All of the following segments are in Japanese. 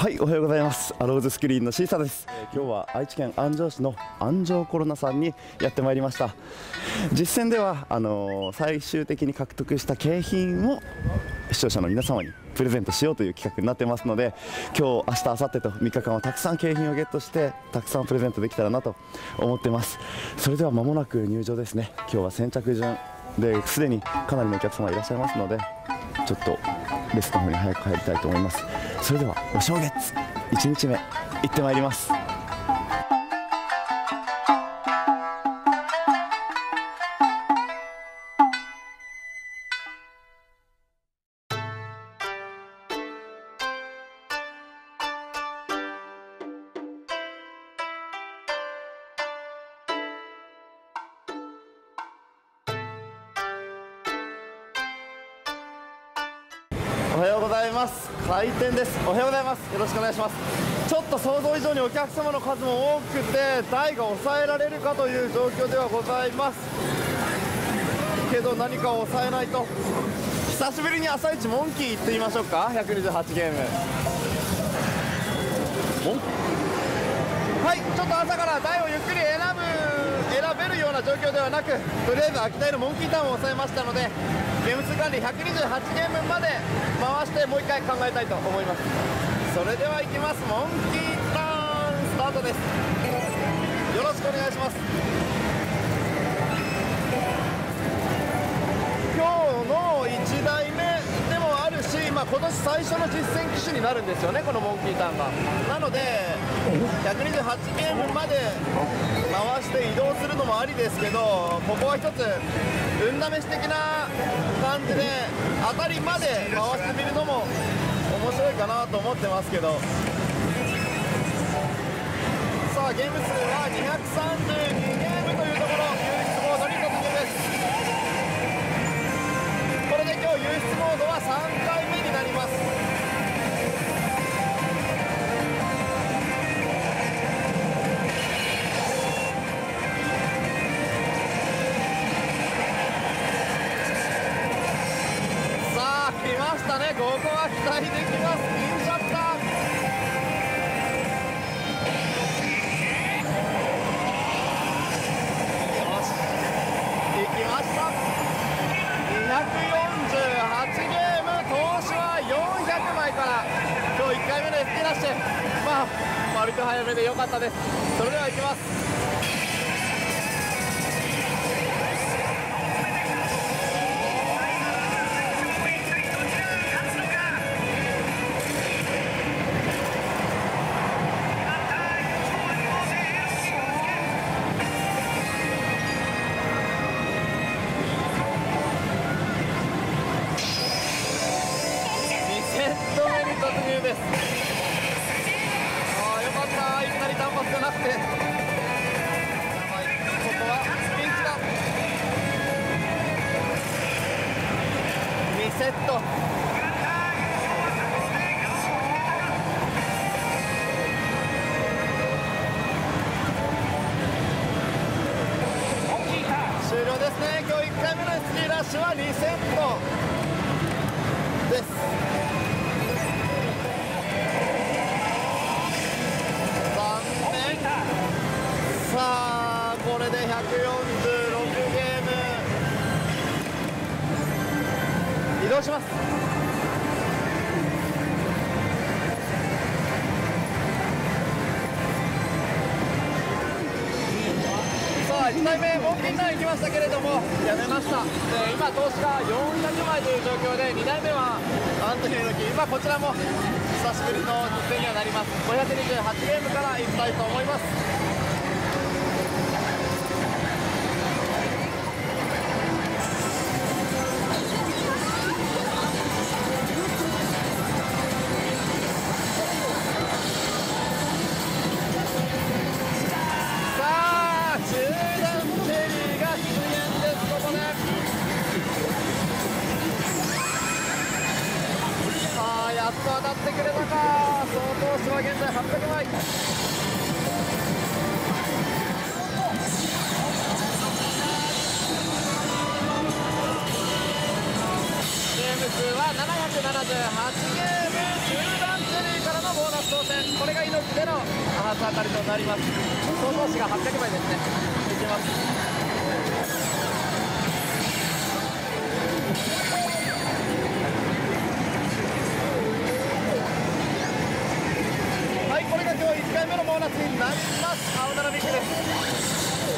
はいおはようございます。アローズスクリーンのシーサーです、えー、今日は愛知県安城市の安城コロナさんにやってまいりました。実戦ではあのー、最終的に獲得した景品を視聴者の皆様にプレゼントしようという企画になってますので今日明日明後日と3日間はたくさん景品をゲットしてたくさんプレゼントできたらなと思ってます。それでは間もなく入場ですね。今日は先着順ですでにかなりのお客様いらっしゃいますのでちょっとレストランに早く帰りたいと思います。それではお正月1日目行ってまいります。います。開店です。おはようございます。よろしくお願いします。ちょっと想像以上にお客様の数も多くて台が抑えられるかという状況ではございます。けど何かを抑えないと。久しぶりに朝一モンキー行ってみましょうか。128ゲーム。はいちょっと朝から台をゆっくり選ぶ選べるような状況ではなくとりあえず秋田へのモンキーターンを抑えましたのでゲーム数管理128ゲームまで回してもう1回考えたいと思います。それではいきます。モンキーターンスタートです。よろしくお願いします。今日の1台目でもあるし、まあ、今年最初の実戦機種になるんですよねこのモンキーターンが。なので128ゲームまで回して移動するのもありですけどここは一つ運試し的な感じで当たりまで回してみるのも面白いかなと思ってますけど。さあゲーム数は232ゲームというところ救出モードに突入です。これで今日輸出モードは3回目になります。ここは期待できます。ピンシャッター。よし行きました。248ゲー。ム投資は400枚から今日1回目の FT 出してまあ割と早めで良かったですそれでは行きますーム。移動します。さあ1回目モンキンターン行きましたけれどもやめました。で今投資が400枚という状況で2台目はアントニーの木。今こちらも久しぶりの実戦にはなります。528ゲームからいきたいと思います。ってくれたか。総投資は現在800枚。ゲーム数は778ゲーム中段チェリーからのボーナス投っての初当たりとなります。総投資が800枚ですね。いきます。ボーナスになります青奈良ビッグです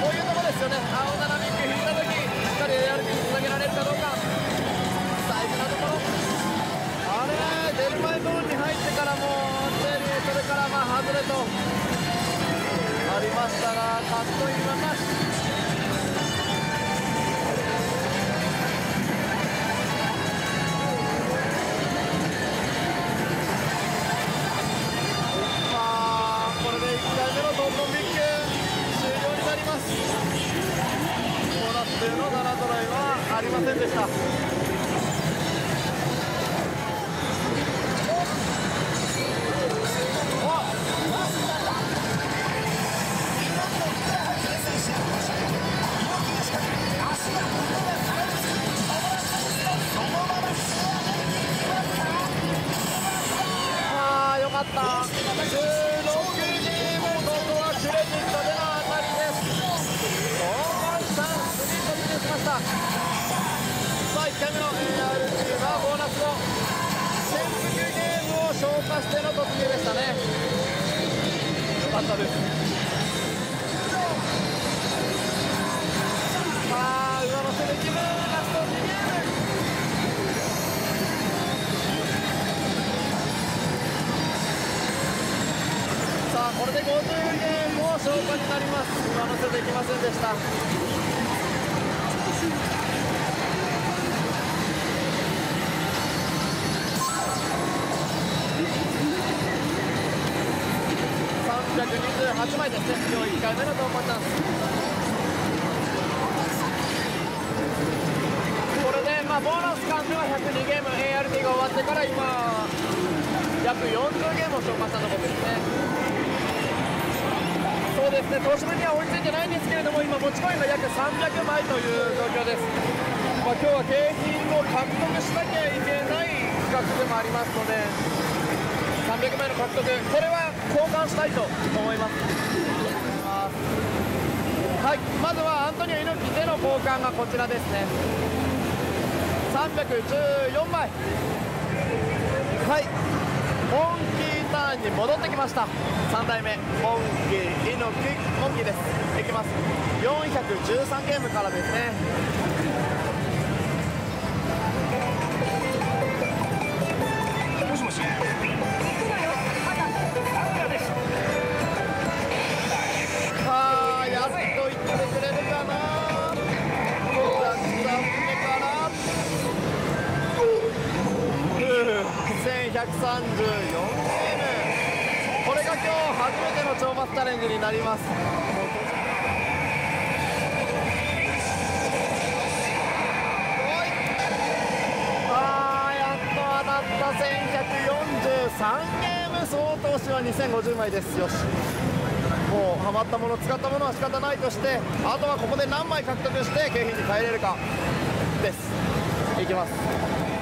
こういうとこですよね青奈良ビッグ引いた時しっかり ARP につなげられるかどうか大事なところあれ出る前ゾーンに入ってからもチェリーそれからまあ外れとありましたがカットインはなしムを消化しての突入でしたね。よかったです。さあ上乗せできる。ラスト2ゲーム。さあこれで50ゲームも消化になります。上乗せできませんでした。8枚ですね今日1回目の投稿チャンスこれで、まあ、ボーナス間では102ゲーム ART が終わってから今約40ゲームを消化したところですねそうですね東芝には追いついてないんですけれども今持ちコインが約300枚という状況です、まあ、今日は景品を獲得しなきゃいけない企画でもありますので300枚の獲得これは交換したいと思います。はいまずはアントニオ猪木での交換がこちらですね。314枚。はい。モンキーターンに戻ってきました。3代目。モンキー猪木モンキーです。いきます。413ゲームからですね。もしもし。134ゲームこれが今日初めての超マスチャレンジになります。もうおい。あやっと当たった1143ゲーム総投資は2050枚です。よし。もうハマったもの使ったものは仕方ないとしてあとはここで何枚獲得して景品に変えれるか。です。いきます。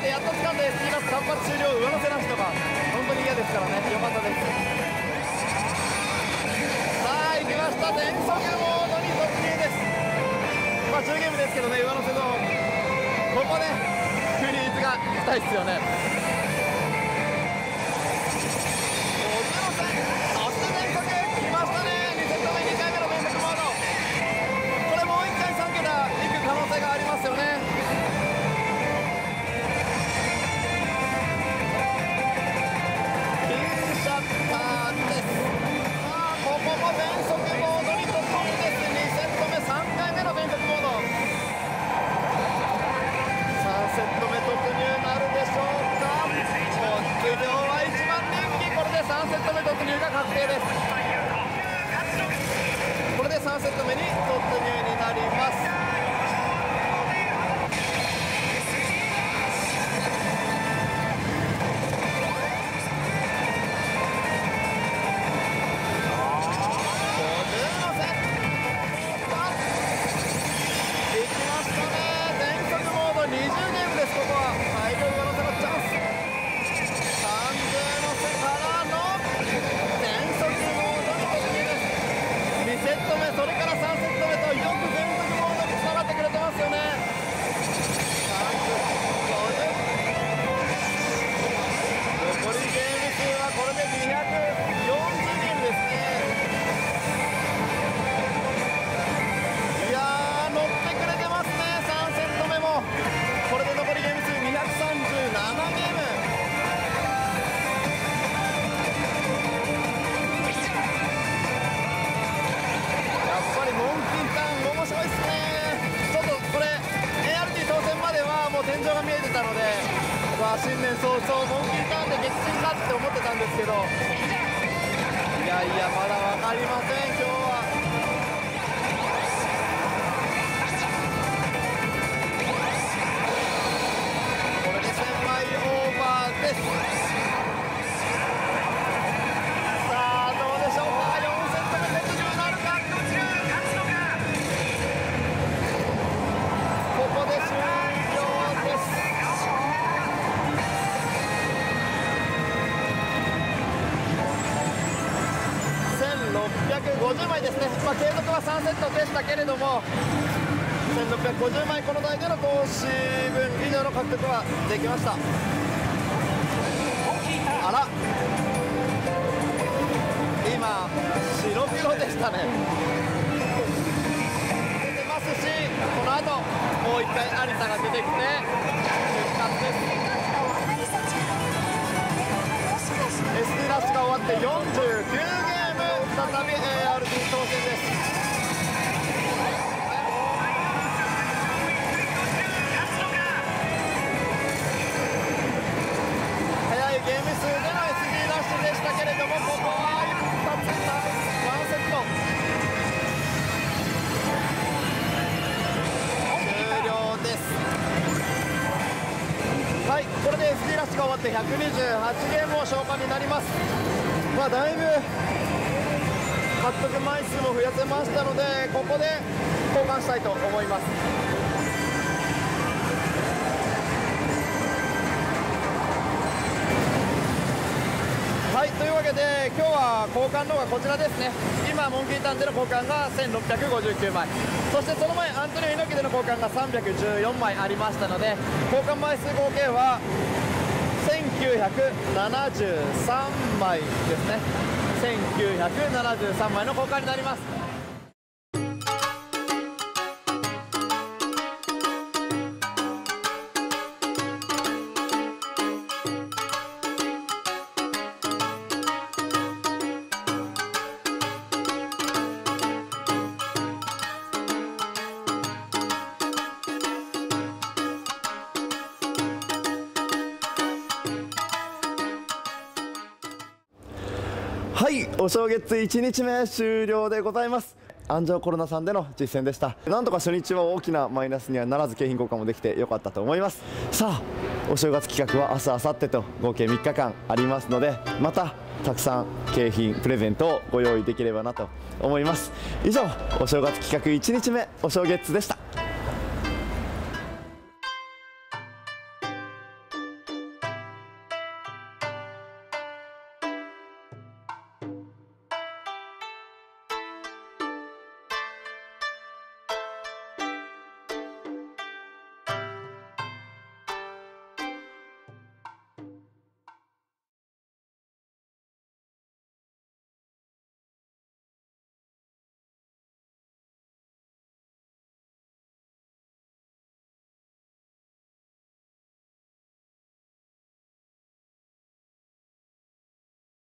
てやっと掴んで SP ラス単発終了上乗せなしとか本当に嫌ですからねよかったです。さあ行きました。全速モードに突入です。まあ中ゲームですけどね上乗せのここでフリーズが来たいっすよね。it. 新年早々モンキーターンで撃沈かって思ってたんですけど。いやいやまだ分かりません。れども1650枚この台での投資分以上の獲得はできました。あら。今白黒でしたね。出てますしこの後もう一回アリサが出てきて復活です STラッシュが終わって49ゲーム再び ART 当選です。って128ゲームを消化になります。まあだいぶ獲得枚数も増やせましたのでここで交換したいと思います。はいというわけで今日は交換のがこちらですね。今モンキータンでの交換が1659枚。そしてその前アントニオ猪木での交換が314枚ありましたので交換枚数合計は1973枚ですね。1973枚の交換になります。はいお正月1日目終了でございます。安城コロナさんでの実戦でした。なんとか初日は大きなマイナスにはならず景品交換もできてよかったと思います。さあお正月企画は明日明後日と合計3日間ありますのでまたたくさん景品プレゼントをご用意できればなと思います。以上お正月企画1日目お正月でした。